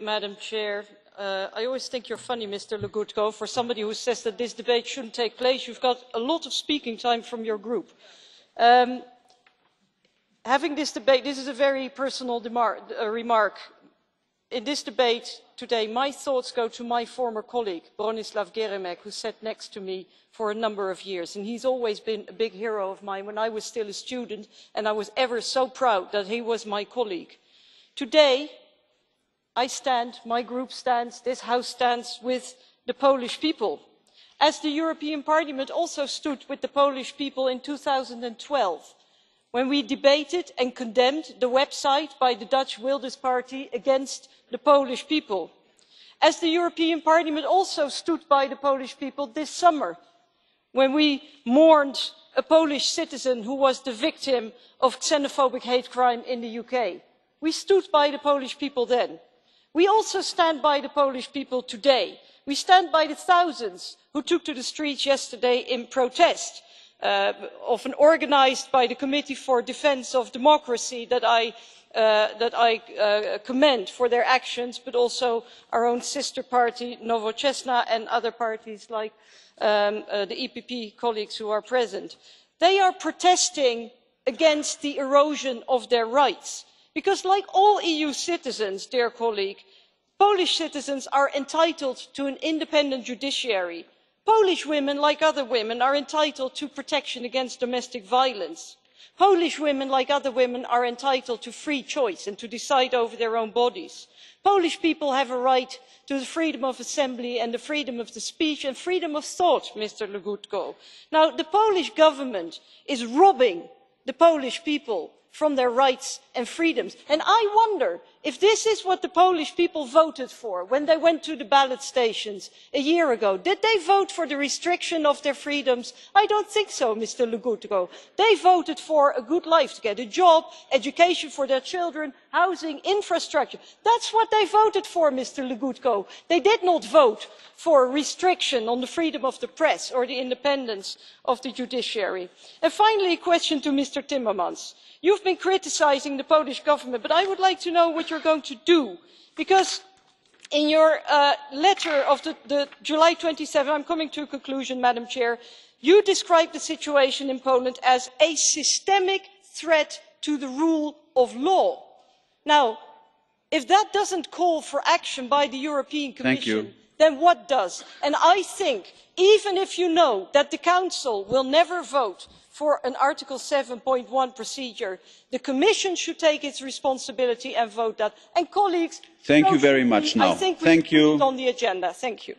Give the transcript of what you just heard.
Madam President, uh, I always think you're funny, Mr Legutko. For somebody who says that this debate shouldn't take place, you've got a lot of speaking time from your group. Um, having this debate this is a very personal uh, remark in this debate today, my thoughts go to my former colleague, Bronislaw Geremek, who sat next to me for a number of years, and he's always been a big hero of mine when I was still a student, and I was ever so proud that he was my colleague. Today, I stand, my group stands, this House stands with the Polish people, as the European Parliament also stood with the Polish people in 2012 when we debated and condemned the website by the Dutch Wilders Party against the Polish people, as the European Parliament also stood by the Polish people this summer when we mourned a Polish citizen who was the victim of xenophobic hate crime in the UK. We stood by the Polish people then. We also stand by the Polish people today. We stand by the thousands who took to the streets yesterday in protest, uh, often organised by the Committee for Defence of Democracy that I uh, uh, commend for their actions, but also our own sister party, Nowoczesna, and other parties like um, the EPP colleagues who are present. They are protesting against the erosion of their rights because like all eu citizens dear colleague, polish citizens are entitled to an independent judiciary. polish women like other women are entitled to protection against domestic violence. polish women like other women are entitled to free choice and to decide over their own bodies. polish people have a right to the freedom of assembly and the freedom of speech and freedom of thought mr legutko. now the polish government is robbing the polish people from their rights and freedoms and i wonder if this is what the polish people voted for when they went to the ballot stations a year ago. did they vote for the restriction of their freedoms? i don't think so mr legutko. they voted for a good life to get a job education for their children housing infrastructure. that's what they voted for mr legutko. they did not vote for a restriction on the freedom of the press or the independence of the judiciary. And finally a question to mr timmermans you have been criticising the polish government but i would like to know what you are going to do because in your uh, letter of july twenty seven july i am coming to a conclusion madam president you describe the situation in poland as a systemic threat to the rule of law. now if that doesn't call for action by the european commission then what does? And I think even if you know that the council will never vote for an article seven procedure the commission should take its responsibility and vote that and colleagues i think we put it on the agenda. thank you.